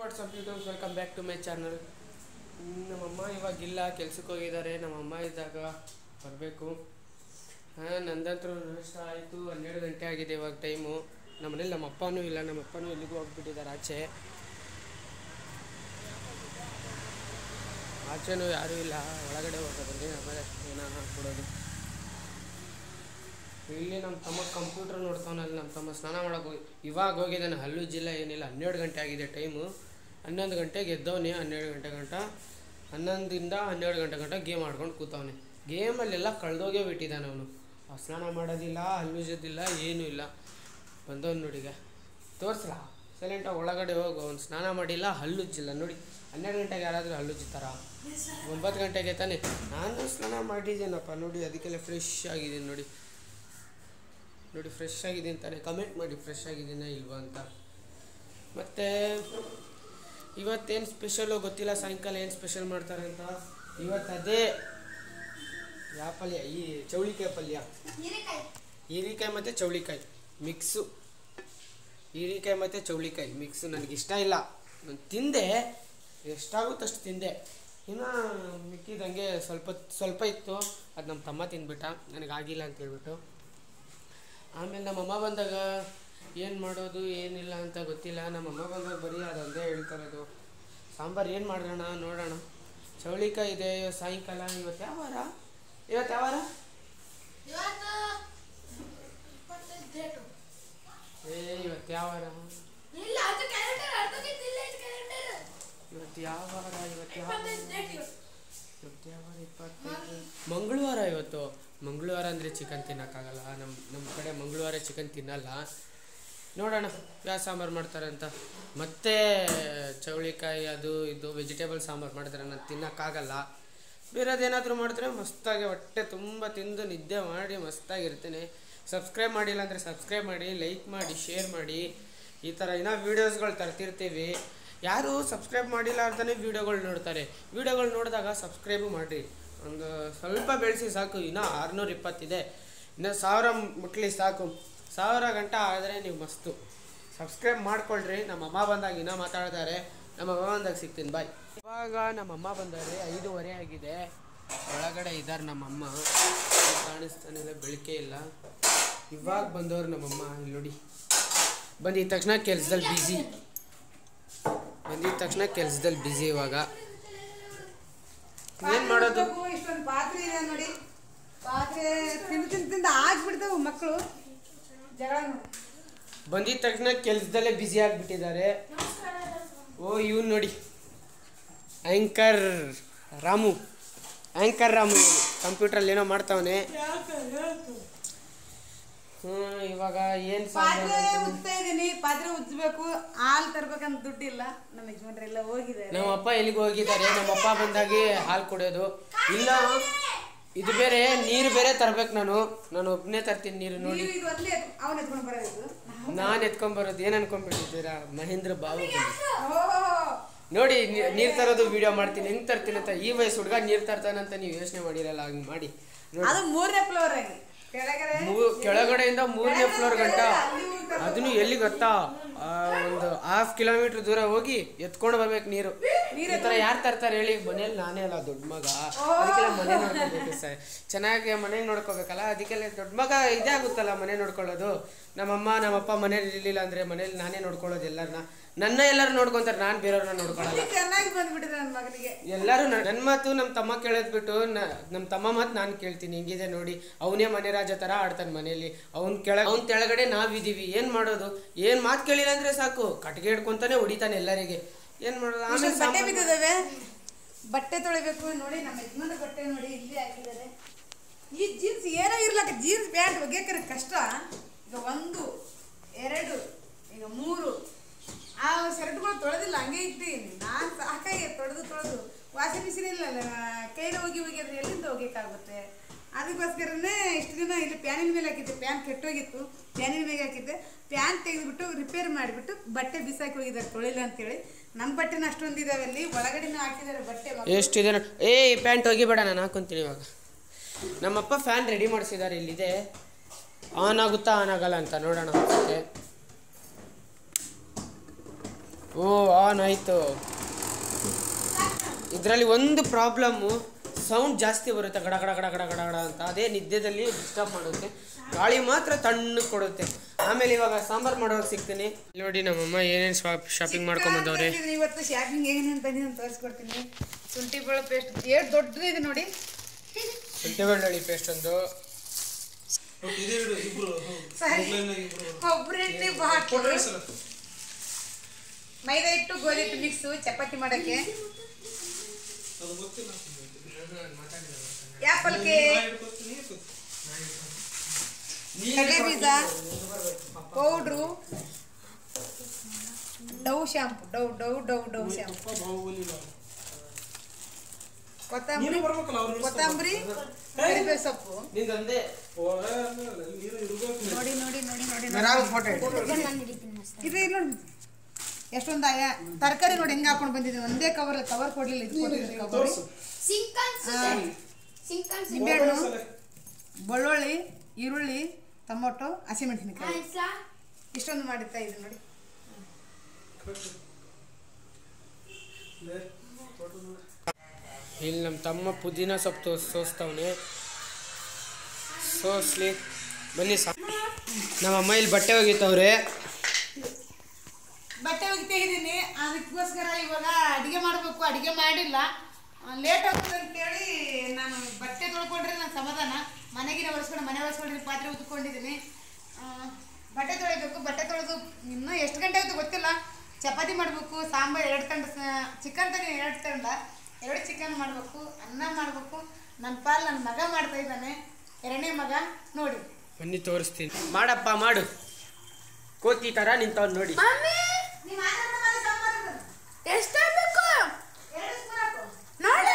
What's up YouTubes welcome back to my channel ನಮ್ಮಮ್ಮ ಇವಾಗಿಲ್ಲ ಕೆಲ್ಸಕ್ಕೆ ಹೋಗಿದ್ದಾರೆ. ನಮ್ಮಮ್ಮ ಇದ್ದಾಗ ಬರಬೇಕು. ಹಾಂ, ನಂದಂತರೂ ನಾಷ್ಟ ಆಯಿತು. ಹನ್ನೆರಡು ಗಂಟೆ ಆಗಿದೆ ಇವಾಗ ಟೈಮು ನಮ್ಮನೇಲಿ ನಮ್ಮ ಅಪ್ಪನೂ ಇಲ್ಲ. ನಮ್ಮ ಅಪ್ಪನೂ ಎಲ್ಲಿಗೂ ಹೋಗ್ಬಿಟ್ಟಿದ್ದಾರೆ ಆಚೆ. ಆಚೆನೂ ಯಾರೂ ಇಲ್ಲ. ಒಳಗಡೆ ಹೋಗೋದಲ್ಲಿ ಆಮೇಲೆ ಏನೋ ಹಾಕ್ಬಿಡೋದು ಇಲ್ಲಿ ನಮ್ಮ ತಮ್ಮ ಕಂಪ್ಯೂಟರ್ ನೋಡ್ತಾವನಲ್ಲಿ, ನಮ್ಮ ತಮ್ಮ ಸ್ನಾನ ಮಾಡೋಕೆ ಹೋಗಿ ಇವಾಗ ಹೋಗಿದ್ದಾನೆ. ಹಲ್ಲು ಜಿಲ್ಲೆ ಏನಿಲ್ಲ. ಹನ್ನೆರಡು ಗಂಟೆ ಆಗಿದೆ ಟೈಮು ಹನ್ನೊಂದು ಗಂಟೆಗೆ ಎದ್ದವನೇ ಹನ್ನೆರಡು ಗಂಟೆ ಗಂಟ, ಹನ್ನೊಂದಿಂದ ಹನ್ನೆರಡು ಗಂಟೆ ಗಂಟ ಗೇಮ್ ಆಡ್ಕೊಂಡು ಕೂತವನೆ. ಗೇಮಲ್ಲೆಲ್ಲ ಕಳೆದೋಗೇ ಬಿಟ್ಟಿದ್ದಾನೆ ಅವನು. ಸ್ನಾನ ಮಾಡೋದಿಲ್ಲ ಹಲ್ಲುಜೋದಿಲ್ಲ ಏನೂ ಇಲ್ಲ. ಬಂದವನು ನೋಡಿಗ ತೋರಿಸ್ಲಾ ಸೈಲೆಂಟಾಗಿ ಒಳಗಡೆ ಹೋಗು, ಅವ್ನು ಸ್ನಾನ ಮಾಡಿಲ್ಲ, ಹಲ್ಲುಜ್ಜಿಲ್ಲ. ನೋಡಿ, ಹನ್ನೆರಡು ಗಂಟೆಗೆ ಯಾರಾದರೂ ಹಲ್ಲುಜ್ಜಿತಾರ ಒಂಬತ್ತು ಗಂಟೆಗೆ ತಾನೆ. ನಾನು ಸ್ನಾನ ಮಾಡಿದ್ದೇನಪ್ಪ, ನೋಡಿ, ಅದಕ್ಕೆಲ್ಲ ಫ್ರೆಶ್ ಆಗಿದ್ದೀನಿ ನೋಡಿ. ನೋಡಿ ಫ್ರೆಶ್ ಆಗಿದ್ದೀನಿ ತಾನೆ. ಕಮೆಂಟ್ ಮಾಡಿ ಫ್ರೆಶ್ ಆಗಿದ್ದೀನಾ ಇಲ್ವಾ ಅಂತ. ಮತ್ತು ಇವತ್ತೇನು ಸ್ಪೆಷಲು ಗೊತ್ತಿಲ್ಲ ಸಾಯಂಕಾಲ ಏನು ಸ್ಪೆಷಲ್ ಮಾಡ್ತಾರೆ ಅಂತ. ಇವತ್ತು ಅದೇ ಯಾವ ಪಲ್ಯ ಈ ಚೌಳಿಕಾಯಿ ಪಲ್ಯ. ಹೀರಿಕಾಯಿ. ಮತ್ತು ಚೌಳಿಕಾಯಿ ಮಿಕ್ಸು ಹೀರಿಕಾಯಿ ಮತ್ತು ಚೌಳಿಕಾಯಿ ಮಿಕ್ಸು ನನಗಿಷ್ಟ ಇಲ್ಲ. ನಾನು ತಿಂದೆ ಎಷ್ಟಾಗುತ್ತೆ ಅಷ್ಟು ತಿಂದೆ. ಇನ್ನು ಮಿಕ್ಕಿದಂಗೆ ಸ್ವಲ್ಪ ಸ್ವಲ್ಪ ಇತ್ತು. ಅದು ನಮ್ಮ ತಮ್ಮ ತಿಂದ್ಬಿಟ್ಟ. ನನಗಾಗಿಲ್ಲ ಅಂತ ಹೇಳ್ಬಿಟ್ಟು. ಆಮೇಲೆ ನಮ್ಮಮ್ಮ ಬಂದಾಗ ಏನು ಮಾಡೋದು ಏನಿಲ್ಲ ಅಂತ ಗೊತ್ತಿಲ್ಲ. ನಮ್ಮಮ್ಮ ಬಂದಾಗ ಬರೀ ಅದೊಂದೇ ಹೇಳ್ತಾರದು ಸಾಂಬಾರು ಏನು ಮಾಡೋಣ ನೋಡೋಣ. ಚೌಳಿಕಾಯಿ ಇದೆ ಇವತ್ತು ಸಾಯಂಕಾಲ ಇವತ್ತು ಯಾವಾರ ಇವತ್ತು ಯಾವಾರ ಏ ಇವತ್ತು ಯಾವ ವಾರ? ಇವತ್ತು ಯಾವ ವಾರ? ಇವತ್ತು ಯಾವ ಇವತ್ತು. ಇವತ್ತು ಯಾವ ವಾರ? ಇಪ್ಪತ್ತೈದು ಮಂಗಳವಾರ ಇವತ್ತು. ಮಂಗಳವಾರ ಅಂದರೆ ಚಿಕನ್ ತಿನ್ನೋಕ್ಕಾಗಲ್ಲ. ನಮ್ಮ ನಮ್ಮ ಕಡೆ ಮಂಗಳವಾರ ಚಿಕನ್ ತಿನ್ನಲ್ಲ. ನೋಡೋಣ ಯಾವ ಸಾಂಬಾರು ಮಾಡ್ತಾರೆ ಅಂತ. ಮತ್ತೆ ಚೌಳಿಕಾಯಿ ಅದು ಇದು ವೆಜಿಟೇಬಲ್ ಸಾಂಬಾರು ಮಾಡಿದ್ರೆ ನಾನು ತಿನ್ನೋಕ್ಕಾಗಲ್ಲ. ಬೇರೆದೇನಾದರೂ ಮಾಡಿದ್ರೆ ಮಸ್ತಾಗಿ ಹೊಟ್ಟೆ ತುಂಬ ತಿಂದು ನಿದ್ದೆ ಮಾಡಿ ಮಸ್ತಾಗಿರ್ತೀನಿ. ಸಬ್ಸ್ಕ್ರೈಬ್ ಮಾಡಿಲ್ಲ ಅಂದರೆ ಸಬ್ಸ್ಕ್ರೈಬ್ ಮಾಡಿ ಲೈಕ್ ಮಾಡಿ ಶೇರ್ ಮಾಡಿ. ಈ ಥರ ಇನ್ನೂ ವೀಡಿಯೋಸ್ಗಳು ತರ್ತಿರ್ತೀವಿ. ಯಾರು ಸಬ್ಸ್ಕ್ರೈಬ್ ಮಾಡಿಲ್ಲ ಅಂತಲೇ ವೀಡಿಯೋಗಳು ನೋಡ್ತಾರೆ. ವೀಡಿಯೋಗಳು ನೋಡಿದಾಗ ಸಬ್ಸ್ಕ್ರೈಬು ಮಾಡಿರಿ. ಒಂದು ಸ್ವಲ್ಪ ಬೆಳೆಸಿ ಸಾಕು, ಇನ್ನೂ ಆರುನೂರ ಇಪ್ಪತ್ತಿದೆ. ಇನ್ನು ಸಾವಿರ ಮುಟ್ಲಿ ಸಾಕು. ಸಾವಿರ ಗಂಟ ಆದರೆ ನೀವು ಮಸ್ತು. ಸಬ್ಸ್ಕ್ರೈಬ್ ಮಾಡ್ಕೊಳ್ರಿ. ನಮ್ಮ ಅಮ್ಮ ಬಂದಾಗ ಇನ್ನೂ ಮಾತಾಡ್ತಾರೆ. ನಮ್ಮ ಅಮ್ಮ ಬಂದಾಗ ಸಿಗ್ತೀನಿ. ಬಾಯ್ ಇವಾಗ ನಮ್ಮ ಅಮ್ಮ ಬಂದರೆ ಐದೂವರೆ ಆಗಿದೆ. ಒಳಗಡೆ ಇದ್ದಾರೆ ನಮ್ಮಮ್ಮ ಕಾಣಿಸ್ತಾನಿಲ್ಲ ಬೆಳಕೆ ಇಲ್ಲ. ಇವಾಗ ಬಂದವರು ನಮ್ಮಮ್ಮ ಇಲ್ಲಿ ನೋಡಿ. ಬಂದಿದ ತಕ್ಷಣ ಕೆಲಸದಲ್ಲಿ ಬ್ಯುಸಿ ಬಂದಿದ ತಕ್ಷಣ ಕೆಲಸದಲ್ಲಿ ಬ್ಯುಸಿ ಇವಾಗ. ಏನು ಮಾಡೋದು? ಇಷ್ಟೊಂದು ಪಾತ್ರೆ ಇದೆ ನೋಡಿ. ಪಾತ್ರೆ ತಿಂದು ತಿಂದು ತಿಂದು ಆಗ್ಬಿಡ್ತಾವು ಮಕ್ಕಳು. ಬಂದಿದ ತಕ್ಷಣ ಕೆಲ್ಸದಲ್ಲೇ ಬ್ಯುಸಿ ಆಗಿಬಿಟ್ಟಿದ್ದಾರೆ. ಓ ಇವ್ ನೋಡಿ. ಆ್ಯಂಕರ್ ರಾಮು. ಆ್ಯಂಕರ್ ರಾಮು ಕಂಪ್ಯೂಟ್ರಲ್ಲಿ ಏನೋ ಮಾಡ್ತಾವನೆ. ಹ್ಞೂ ಇವಾಗ ಏನು ಉಜ್ತಾ ಇದ್ದೀನಿ. ಪಾತ್ರೆ ಉಜ್ಬೇಕು. ಹಾಲು ತರ್ಬೇಕಂತ ದುಡ್ಡಿಲ್ಲ. ನಮ್ಮ ಯಜಮಾನ್ರೆಲ್ಲ ಹೋಗಿದ್ದಾರೆ. ನಮ್ಮ ಅಪ್ಪ ಎಲ್ಲಿಗೆ ಹೋಗಿದ್ದಾರೆ. ನಮ್ಮ ಅಪ್ಪ ಬಂದಾಗೆ ಹಾಲು ಕೊಡೋದು ಇಲ್ಲ ಇದು ಬೇರೆ ನೀರು ಬೇರೆ ತರ್ಬೇಕು ನಾನು. ನಾನು ಒಬ್ಬನೇ ತರ್ತೀನಿ ನೀರು ನೋಡಿ. ನಾನು ಎತ್ಕೊಂಡು ಬರೋದು ಏನು ಅನ್ಕೊಂಡ್ಬಿಟ್ಟಿದ್ದೀರಾ? ಮಹೇಂದ್ರ ಬಾಬು ನೋಡಿ ನೀರು ತರೋದು ವಿಡಿಯೋ ಮಾಡ್ತೀನಿ. ಹೆಂಗ್ ತರ್ತೀನಿ ಅಂತ ಈ ವಯಸ್ಸು ಹುಡುಗ ನೀರು ತರ್ತಾನಂತ ನೀವು ಯೋಚನೆ ಮಾಡಿರಲ್ಲ ಹಂಗೆ ಮಾಡಿ. ಅದು ಮೂರನೇ ಫ್ಲೋರ್ ಕೆಳಗಡೆಯಿಂದ ಮೂರನೇ ಫ್ಲೋರ್ ಗಂಟ. ಅದನ್ನು ಎಲ್ಲಿ ಗೊತ್ತಾ? ಒಂದು ಹಾಫ್ ಕಿಲೋಮೀಟರ್ ದೂರ ಹೋಗಿ ಎತ್ಕೊಂಡು ಬರ್ಬೇಕು ನೀರು. ಈ ಥರ ಯಾರು ತರ್ತಾರೆ ಹೇಳಿ? ಮನೇಲಿ ನಾನೇ ಅಲ್ಲ ದೊಡ್ಡ ಮಗ. ಅದಕ್ಕೆಲ್ಲ ಮನೆ ನೋಡ್ಕೋಬೇಕು ಸರ್. ಚೆನ್ನಾಗಿ ಮನೆ ನೋಡ್ಕೋಬೇಕಲ್ಲ ಅದಕ್ಕೆಲ್ಲ ದೊಡ್ಡ ಮಗ ಇದೇ ಆಗುತ್ತಲ್ಲ ಮನೆ ನೋಡ್ಕೊಳ್ಳೋದು. ನಮ್ಮಮ್ಮ ನಮ್ಮಪ್ಪ ಮನೇಲಿ ಇರಲಿಲ್ಲ ಅಂದರೆ ಮನೇಲಿ ನಾನೇ ನೋಡ್ಕೊಳ್ಳೋದು ಎಲ್ಲರನ್ನ ನನ್ನ ಎಲ್ಲರೂ ನೋಡ್ಕೊಂತಾರೆ ನಾನು ಬೇರೆಯವ್ರನ್ನ ನೋಡ್ಕೊಳ್ಳಲ್ಲ ಚೆನ್ನಾಗಿ ಬಂದ್ಬಿಟ್ಟಿದೆ ನನ್ನ ಮಗನಿಗೆ. ಎಲ್ಲರೂ ನನ್ನ ಮಾತು ನಮ್ಮ ತಮ್ಮ ಕೇಳೋದ್ ಬಿಟ್ಟು ನಮ್ಮ ತಮ್ಮ ಮಾತು ನಾನು ಕೇಳ್ತೀನಿ ಹಿಂಗಿದೆ ನೋಡಿ. ಅವನೇ ಮನೆ ರಾಜ ಥರ ಆಡ್ತಾನೆ ಮನೆಯಲ್ಲಿ. ಅವ್ನ ಕೆಳ ಅವ್ನ ಕೆಳಗಡೆ ನಾವಿದ್ದೀವಿ ಏನು ಮಾಡೋದು? ಏನು ಮಾತು ಕೇಳಿಲ್ಲ ಅಂದರೆ ಸಾಕು. ಕಟ್ಗೆ ಹಿಡ್ಕೊಂತಾನೆ ಹೊಡಿತಾನೆ ಎಲ್ಲರಿಗೆ. ಏನು ಮಾಡೋದು? ಆಮೇಲೆ ಬಟ್ಟೆ ಬಿದ್ದಿದ್ದಾವೆ? ಬಟ್ಟೆ ತೊಳಿಬೇಕು. ನೋಡಿ ನಮ್ಮ ಯಜಮಾನ ಬಟ್ಟೆ ನೋಡಿ ಇಲ್ಲಿ ಹಾಕಿದ್ದಾರೆ. ಈ ಜೀನ್ಸ್ ಏನೋ ಇರ್ಲಕ್ಕ ಜೀನ್ಸ್ ಪ್ಯಾಂಟ್ ಒಗ್ಯಕ್ಕೆ ಕಷ್ಟ. ಈಗ ಒಂದು ಎರಡು ಹಂಗೆ ಇದ್ದೆ ನಾನು ಸಾಕಾಗಿ ತೊಳೆದು ತೊಳೆದು ವಾಷಿಂಗ್ ಮಿಷಿನ್ ಇಲ್ಲ ಕೈಲಿ ಹೋಗಿ ಹೋಗಿ ಅದ್ರ ಎಲ್ಲಿಂದ ಹೋಗ್ಲಿಕ್ಕಾಗುತ್ತೆ ಅದಕ್ಕೋಸ್ಕರನೇ ಇಷ್ಟು ದಿನ ಇಲ್ಲಿ ಪ್ಯಾನಿನ ಮೇಲೆ ಹಾಕಿದ್ದೆ. ಪ್ಯಾನ್ ಕೆಟ್ಟೋಗಿತ್ತು. ಪ್ಯಾನಿನ ಮೇಲೆ ಹಾಕಿದ್ದೆ. ಪ್ಯಾನ್ ತೆಗೆದುಬಿಟ್ಟು ರಿಪೇರ್ ಮಾಡಿಬಿಟ್ಟು ಬಟ್ಟೆ ಬಿಸಾಕಿ ಹೋಗಿದ್ದಾರೆ ತೊಳಿಲ್ಲ ಅಂತೇಳಿ. ನಮ್ಮ ಬಟ್ಟೆನ ಅಷ್ಟೊಂದು ಇದಾವೆ ಅಲ್ಲಿ. ಒಳಗಡೆನೂ ಹಾಕಿದ್ದಾರೆ ಬಟ್ಟೆ ಎಷ್ಟು ಇದೆ ಏ ಪ್ಯಾಂಟ್ ಹೋಗಿಬೇಡ ನಾನು ಹಾಕೊಂತೀನಿ ಇವಾಗ. ನಮ್ಮಪ್ಪ ಫ್ಯಾನ್ ರೆಡಿ ಮಾಡಿಸಿದ್ದಾರೆ ಇಲ್ಲಿದೆ. ಆನ್ ಆಗುತ್ತಾ ಆನ್ ಆಗಲ್ಲ ಅಂತ ನೋಡೋಣ ಅನ್ಸುತ್ತೆ ಓ ಆನ್ ಆಯಿತು. ಇದರಲ್ಲಿ ಒಂದು ಪ್ರಾಬ್ಲಮ್ಮು ಸೌಂಡ್ ಜಾಸ್ತಿ ಬರುತ್ತೆ ಗಡ ಗಡ ಗಡ ಗಡ ಗಡ ಗಡ ಅಂತ. ಅದೇ ನಿದ್ದೆದಲ್ಲಿ ಡಿಸ್ಟರ್ಬ್ ಮಾಡುತ್ತೆ. ಗಾಳಿ ಮಾತ್ರ ತಣ್ಣಗೆ ಕೊಡುತ್ತೆ. ಆಮೇಲೆ ಇವಾಗ ಸಾಂಬಾರು ಮಾಡೋಕೆ ಸಿಗ್ತೀನಿ. ಇಲ್ಲಿ ನೋಡಿ ನಮ್ಮಮ್ಮ ಏನೇನು ಶಾಪ್ ಶಾಪಿಂಗ್ ಮಾಡ್ಕೊಂಬಂದವ್ರೆ. ಇವತ್ತು ಶಾಪಿಂಗ್ ಏನೇನು ಅಂತ ತೋರಿಸ್ಕೊಡ್ತೀನಿ. ಶುಂಠಿ ಬೆಳ್ಳ ಪೇಸ್ಟ್ ದೊಡ್ಡದು ಇದೆ ನೋಡಿ. ಶುಂಠಿ ಬೆಳ್ಳುಳ್ಳಿ ಪೇಸ್ಟ್ ಒಂದು. ಬಾಕಿ. ಮೈದಾ ಹಿಟ್ಟು ಗೋಧಿ ಹಿಟ್ಟು ಮಿಕ್ಸು ಚಪಾತಿ ಮಾಡಕ್ಕೆ. ಆ್ಯಪಲ್ಗೆ ಕಡಲೆ ಬೀಜ powder. Dove shampoo Dove Dove Dove Dove shampoo ಕೊತ್ತಂಬರಿ ಕೊತ್ತಂಬರಿ ಕರಿಬೇವು ಸೊಪ್ಪು. ನೋಡಿ ನೋಡಿ ನೋಡಿ ನೋಡಿ ಫೋಟೋ ಇದು ಇಲ್ಲಿ ನೋಡಿ ಎಷ್ಟೊಂದು ಆಯ ತರಕಾರಿ ನೋಡಿ ಹೆಂಗೆ ಹಾಕೊಂಡು ಬಂದಿದ್ದೀವಿ. ಒಂದೇ ಕವರ್ ಕವರ್ ಕೊಡ್ಲಿಲ್ಲ ನಿಂಬೆಹಣ್ಣು ಬೆಳ್ಳುಳ್ಳಿ ಈರುಳ್ಳಿ ಟೊಮೊಟೊ ಹಸಿಮೆಣಸಿನಕಾಯಿ. ಇಷ್ಟೊಂದು ಮಾಡಿರ್ತಾ ಇದೆ ನೋಡಿ. ಇಲ್ಲಿ ನಮ್ಮ ತಮ್ಮ ಪುದೀನ ಸೊಪ್ಪು ತೋಸ್ ಸೋಸ್ತವನೆ ಸೋಸ್ಲಿ ಬನ್ನಿ ಸಾ. ನಮ್ಮಮ್ಮ ಇಲ್ಲಿ ಬಟ್ಟೆ ಒಗಿತವ್ರೆ. ಬಟ್ಟೆ ಒಗಿತಾ ಇದ್ದೀನಿ. ಅದಕ್ಕೋಸ್ಕರ ಇವಾಗ ಅಡುಗೆ ಮಾಡಬೇಕು. ಅಡುಗೆ ಮಾಡಿಲ್ಲ. ಲೇಟ್ ಆಗ್ತದೆ ಅಂತೇಳಿ ನಾನು ಬಟ್ಟೆ ತೊಳ್ಕೊಂಡ್ರೆ ನಾನು ಸಮಾಧಾನ. ಮನೆಗಿನ ಒರೆಸ್ಕೊಂಡು ಮನೆ ಒರೆಸ್ಕೊಂಡ್ರೆ ಪಾತ್ರೆ ಉತ್ಕೊಂಡಿದ್ದೀನಿ. ಬಟ್ಟೆ ತೊಳಿಬೇಕು ಬಟ್ಟೆ ತೊಳೆದು ಇನ್ನೂ ಎಷ್ಟು ಗಂಟೆ ಆಯಿತು ಗೊತ್ತಿಲ್ಲ. ಚಪಾತಿ ಮಾಡಬೇಕು ಸಾಂಬಾರು ಎರಡು ತಂಡ ಚಿಕನ್ ತಂದು ಎರಡು ತಂಡ. ಎರಡು ಚಿಕನ್ ಮಾಡಬೇಕು ಅನ್ನ ಮಾಡಬೇಕು. ನನ್ನ ಪಾಲ್ ನನ್ನ ಮಗ ಮಾಡ್ತಾ ಇದ್ದಾನೆ. ಎರಡನೇ ಮಗ ನೋಡಿ. ಬನ್ನಿ ತೋರಿಸ್ತೀನಿ. ಮಾಡಪ್ಪ ಮಾಡು. ಕೋತಿ ಥರ ನಿಂತವ್ ನೋಡಿ ಮಮ್ಮಿ ನೀವು ಮಾತಾಡ್ತಾ ಮಾತಾಡ್ತಾ ಸಾಂಬಾರು ಎಷ್ಟು ಬೇಕು ಎರಡು ಸ್ಪೂನ್ ಹಾಕು ನೋಡು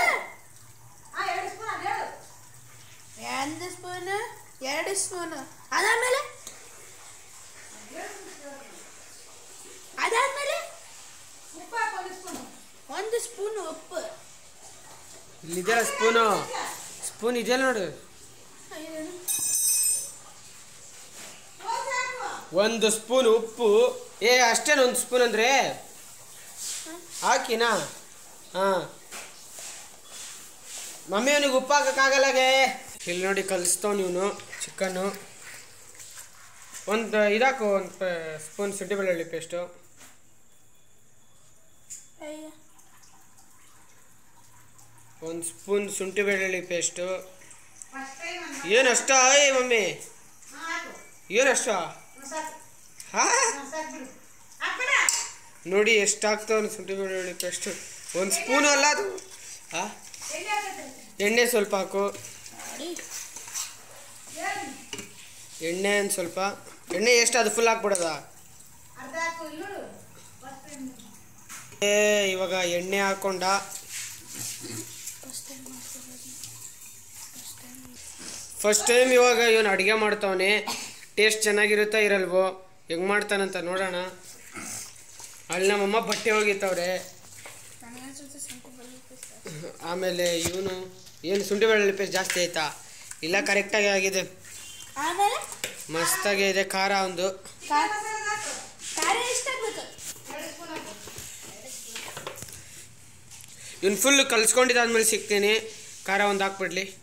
ಹಾಂ ಎರಡು ಸ್ಪೂನ್ ಅದು ಹೇಳು ಒಂದು ಸ್ಪೂನ್ ಎರಡು ಸ್ಪೂನ್ ಅದಾದ್ಮೇಲೆ ಅದಾದ್ಮೇಲೆ ಉಪ್ಪು ಹಾಕು ಒಂದು ಸ್ಪೂನು ಒಂದು ಸ್ಪೂನ್ ಉಪ್ಪು ಇಲ್ಲಿದೆಯಲ್ಲ ಸ್ಪೂನು ಸ್ಪೂನ್ ಇದೆಯಲ್ಲ ನೋಡು. ಒಂದು ಸ್ಪೂನ್ ಉಪ್ಪು. ಏ, ಅಷ್ಟೇನು ಒಂದು ಸ್ಪೂನ್ ಅಂದರೆ? ಹಾಕಿನಾ? ಹಾಂ. ಮಮ್ಮಿ ಅವನಿಗೆ ಉಪ್ಪು ಹಾಕೋಕ್ಕಾಗಲ್ಲಾಗೆ ಇಲ್ಲಿ ನೋಡಿ ಕಲಿಸ್ತವ್ ಇವನು ಚಿಕನ್ನು ಒಂದು ಇದಾಕು, ಒಂದು ಸ್ಪೂನ್ ಶುಂಠಿ ಬೆಳ್ಳುಳ್ಳಿ ಪೇಸ್ಟು ಒಂದು ಸ್ಪೂನ್ ಶುಂಠಿ ಬೆಳ್ಳುಳ್ಳಿ ಪೇಸ್ಟು ಏನಷ್ಟ ಟೈಮ್ ಅನ್ನ ಏನು ಅಷ್ಟ ಏ ಮಮ್ಮಿ? ಏನಷ್ಟ ನೋಡಿ ಎಷ್ಟು ಆಗ್ತಾವ ಶುಂಠಿ ಬೆಳ್ಳುಳ್ಳಿ ಪೇಸ್ಟು ಒಂದು ಸ್ಪೂನು ಅಲ್ಲ ಅದು? ಹಾಂ? ಎಣ್ಣೆ ಸ್ವಲ್ಪ ಹಾಕು. ಎಣ್ಣೆ ಒಂದು ಸ್ವಲ್ಪ. ಎಣ್ಣೆ ಎಷ್ಟು ಅದು ಫುಲ್ ಹಾಕ್ಬಿಡೋದಾ? ಇವಾಗ ಎಣ್ಣೆ ಹಾಕೊಂಡ. ಫಸ್ಟ್ ಟೈಮ್ ಇವಾಗ ಇವನು ಅಡುಗೆ ಮಾಡ್ತಾವನೆ. ಟೇಸ್ಟ್ ಚೆನ್ನಾಗಿರುತ್ತಾ ಇರಲ್ವೋ? ಹೆಂಗೆ ಮಾಡ್ತಾನಂತ ನೋಡೋಣ. ಅಲ್ಲಿ ನಮ್ಮಮ್ಮ ಬಟ್ಟೆ ಹೋಗಿತ್ತವ್ರೆ ಆಮೇಲೆ ಇವನು ಏನು ಶುಂಠಿ ಬೆಳ್ಳುಳ್ಳಿ ಪೇಸ್ಟ್ ಜಾಸ್ತಿ ಆಯ್ತಾ? ಇಲ್ಲ ಕರೆಕ್ಟಾಗಿ ಆಗಿದೆ. ಮಸ್ತಾಗಿ ಇದೆ ಖಾರ ಒಂದು. ಇವ್ನು ಫುಲ್ ಕಲ್ಸ್ಕೊಂಡಿದ್ದಾದ್ಮೇಲೆ ಸಿಗ್ತೀನಿ. ಖಾರ ಒಂದು ಹಾಕ್ಬಿಡ್ಲಿ.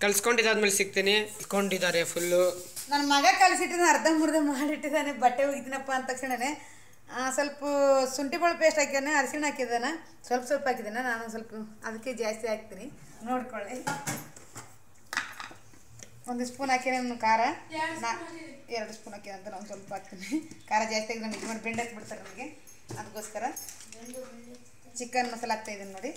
ಕಲ್ಸ್ಕೊಂಡಿದ್ದಾದ್ಮೇಲೆ ಸಿಗ್ತೀನಿ. ಕಲ್ಸ್ಕೊಂಡಿದ್ದಾರೆ ಫುಲ್ಲು ನನ್ನ ಮಗ ಕಲಿಸಿಟ್ಟಿನ ಅರ್ಧ ಮುರ್ಧ ಮಾಡಿಟ್ಟಿದ್ದಾನೆ ಬಟ್ಟೆ ಒಗಿತೀನಪ್ಪ ಅಂದ ತಕ್ಷಣನೇ. ಆ, ಸ್ವಲ್ಪ ಶುಂಠಿ ಬೆಳ್ಳು ಪೇಸ್ಟ್ ಹಾಕಿದಾನೆ ಅರಿಶಿನ ಹಾಕಿದ್ದಾನೆ ಸ್ವಲ್ಪ ಸ್ವಲ್ಪ ಹಾಕಿದ್ದಾನೆ ನಾನು ಸ್ವಲ್ಪ ಅದಕ್ಕೆ ಜಾಸ್ತಿ ಹಾಕ್ತೀನಿ. ನೋಡ್ಕೊಳ್ಳಿ. ಒಂದು ಸ್ಪೂನ್ ಹಾಕಿದೆ ನಾನು ಖಾರ. ನಾ ಎರಡು ಸ್ಪೂನ್ ಹಾಕಿನ ಅಂತ ನಾನು ಸ್ವಲ್ಪ ಹಾಕ್ತೀನಿ. ಖಾರ ಜಾಸ್ತಿ ಆಗಿ ನನಗೆ ಮಾಡಿ ಹಾಕಿ ಹಾಕ್ಬಿಡ್ತಾರೆ ನನಗೆ ಅದಕ್ಕೋಸ್ಕರ ಚಿಕನ್ ಮಸಾಲೆ ಹಾಕ್ತಾ ಇದ್ದೀನಿ ನೋಡಿ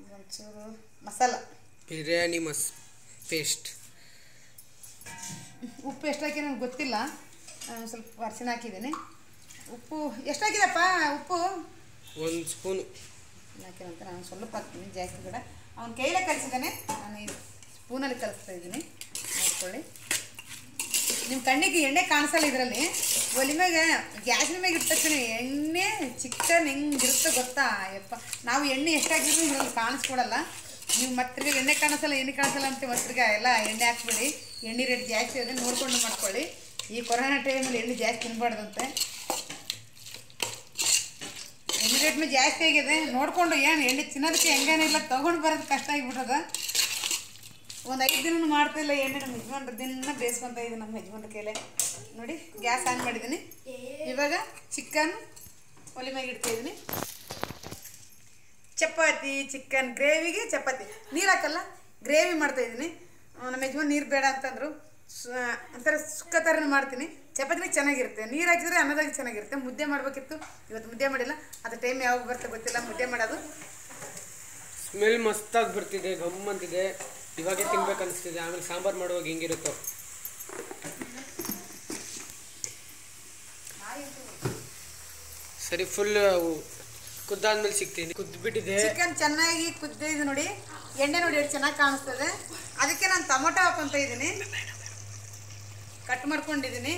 ಇದು ಒಂಚೂರು ಮಸಾಲ. ಬಿರಿಯಾನಿ ಮಸ್ ಪೇಸ್ಟ್. ಉಪ್ಪು ಎಷ್ಟು ಹಾಕಿ ನನಗೆ ಗೊತ್ತಿಲ್ಲ ಸ್ವಲ್ಪ ಅರಿಶಿನ ಹಾಕಿದ್ದೀನಿ. ಉಪ್ಪು ಎಷ್ಟು ಹಾಕಿದಪ್ಪ ಉಪ್ಪು? ಒಂದು ಸ್ಪೂನು. ಹಾಕಿರಂತ ನಾನು ಸ್ವಲ್ಪ ಹಾಕ್ತೀನಿ ಜಾಸ್ತಿ ಕೂಡ ಅವ್ನ ಕೈಲೇ ಕಲಿಸಿದ್ದಾನೆ ನಾನು ಈ ಸ್ಪೂನಲ್ಲಿ ಕಲಿಸ್ತಾ ಇದ್ದೀನಿ. ನೋಡ್ಕೊಳ್ಳಿ. ನಿಮ್ಮ ಕಣ್ಣಿಗೆ ಎಣ್ಣೆ ಕಾಣಿಸಲ್ಲ ಇದರಲ್ಲಿ? ಒಲಿ ಮ್ಯಾಗ ಗ್ಯಾಸಿನ ಮ್ಯಾಗ ಇಟ್ಟ ತಕ್ಷಣ ಎಣ್ಣೆ ಚಿಕ್ಕನ್ ಹೆಂಗಿರುತ್ತೆ ಗೊತ್ತಾ? ಯಪ್ಪ, ನಾವು ಎಣ್ಣೆ ಎಷ್ಟಾಗಿದ್ರು ಇದರಲ್ಲಿ ಕಾಣಿಸ್ಕೊಡಲ್ಲ. ನೀವು ಮತ್ತಿಗೆ ಎಣ್ಣೆ ಕಾಣಿಸಲ್ಲ ಎಣ್ಣೆ ಕಾಣಿಸಲ್ಲ ಅಂತ ಮತ್ತಿಗೆ ಎಲ್ಲ ಎಣ್ಣೆ ಹಾಕ್ಬಿಡಿ. ಎಣ್ಣೆ ರೇಟ್ ಜಾಸ್ತಿ ಇದೆ ನೋಡ್ಕೊಂಡು ಮಾಡ್ಕೊಳ್ಳಿ. ಈ ಕೊರೋನಾ ಟೈಮಲ್ಲಿ ಎಣ್ಣೆ ಜಾಸ್ತಿ ತಿನ್ಬಾರ್ದಂತೆ. ಎಣ್ಣೆ ರೇಟ್ನು ಜಾಸ್ತಿ ಆಗಿದೆ. ನೋಡಿಕೊಂಡು ಏನು ಎಣ್ಣೆ ತಿನ್ನೋದಕ್ಕೆ ಹೆಂಗೇನಿಲ್ಲ, ತೊಗೊಂಡು ಬರೋದು ಕಷ್ಟ ಆಗಿಬಿಟ್ಟದ. ಒಂದು ಐದು ದಿನ ಮಾಡ್ತಾ ಇಲ್ಲ ಎಣ್ಣೆ ನಮ್ಮ ಯಜಮಾನ್ರ ದಿನ ಬೇಯಿಸ್ಕೊತ ಇದೆ ನಮ್ಮ ಯಜಮಾನ್ರ ಕೈಲೆ. ನೋಡಿ, ಗ್ಯಾಸ್ ಆನ್ ಮಾಡಿದ್ದೀನಿ ಇವಾಗ ಚಿಕನ್ ಒಲೆ ಮ್ಯಾಗ ಇಡ್ತಾ ಇದ್ದೀನಿ ಚಪಾತಿ, ಚಿಕನ್, ಗ್ರೇವಿಗೆ ಚಪಾತಿ. ನೀರು ಹಾಕಲ್ಲ, ಗ್ರೇವಿ ಮಾಡ್ತಾ ಇದ್ದೀನಿ. ನಮ್ಮ ಯಜಮಾನ್ ನೀರು ಬೇಡ ಅಂತಂದರು. ಒಂಥರ ಸುಕ್ಕ ಥರನೇ ಮಾಡ್ತೀನಿ. ಚಪಾತಿನೇ ಚೆನ್ನಾಗಿರುತ್ತೆ. ನೀರು ಹಾಕಿದ್ರೆ ಅನ್ನದಾಗಿ ಚೆನ್ನಾಗಿರುತ್ತೆ. ಮುದ್ದೆ ಮಾಡಬೇಕಿತ್ತು. ಇವತ್ತು ಮುದ್ದೆ ಮಾಡಿಲ್ಲ. ಅದು ಟೈಮ್ ಯಾವಾಗ ಬರುತ್ತೆ ಗೊತ್ತಿಲ್ಲ. ಮುದ್ದೆ ಮಾಡೋದು. ಸ್ಮೆಲ್ ಮಸ್ತಾಗಿ ಬರ್ತಿದೆ ಗಮ್ ಅಂತಿದೆ. ಇವಾಗೆ ತಿನ್ಬೇಕು ಅನಿಸ್ತಿದೆ. ಆಮೇಲೆ ಸಾಂಬಾರು ಮಾಡುವಾಗ ಹೆಂಗಿರುತ್ತೋ. ಸರಿ ಫುಲ್ ಕುದ್ದಾದ್ಮೇಲೆ ಸಿಗ್ತೀನಿ. ಕುದ್ಬಿಟ್ಟಿದೆ. ಚಿಕನ್ ಚೆನ್ನಾಗಿ ಕುದ್ದಿದೆ ನೋಡಿ. ಎಣ್ಣೆ ನೋಡಿ ಎಷ್ಟು ಚೆನ್ನಾಗಿ ಕಾಣಿಸ್ತದೆ. ಅದಕ್ಕೆ ನಾನು ಟೊಮೊಟೊ ಹಾಕೊಂತ ಇದ್ದೀನಿ. ಕಟ್ ಮಾಡ್ಕೊಂಡಿದ್ದೀನಿ.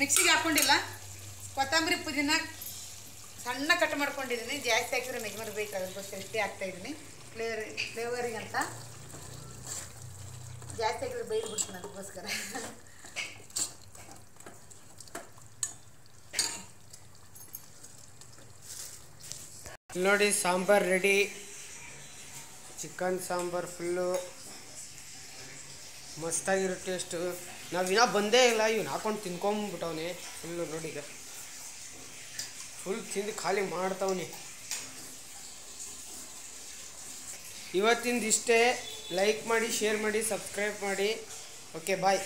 ಮಿಕ್ಸಿಗೆ ಹಾಕ್ಕೊಂಡಿಲ್ಲ ಕೊತ್ತಂಬರಿ ಪುದೀನ ಸಣ್ಣ ಕಟ್ ಮಾಡ್ಕೊಂಡಿದ್ದೀನಿ, ಜಾಸ್ತಿ ಹಾಕಿದ್ರೆ ಬೇಕು ಇಷ್ಟೇ ಆಗ್ತಾ ಇದ್ದೀನಿ ಫ್ಲೇವರ್ ಫ್ಲೇವರಿಗೆ ಅಂತ. ಜಾಸ್ತಿ ಹಾಕಿದ್ರೆ ಬೈದು ಬಿಡ್ತೀನಿ ಅದಕ್ಕೋಸ್ಕರ ನೋಡಿ, sambar ready chicken sambar full ಮಸ್ತಾಗಿರೋ taste ನಾವು ಇನ್ನೂ ಬಂದೇ ಇಲ್ಲ, ಇವ್ನು ಹಾಕೊಂಡು ತಿನ್ಕೊಂಬಿಟ್ಟವನೇ. ಫುಲ್ಲು ನೋಡಿ ಈಗ. ಫುಲ್ ತಿಂದು ಖಾಲಿ ಮಾಡ್ತಾವನಿ. ಇವತ್ತಿಂದ ಇಷ್ಟೇ ಲೈಕ್ ಮಾಡಿ ಶೇರ್ ಮಾಡಿ ಸಬ್ಸ್ಕ್ರೈಬ್ ಮಾಡಿ. Okay bye.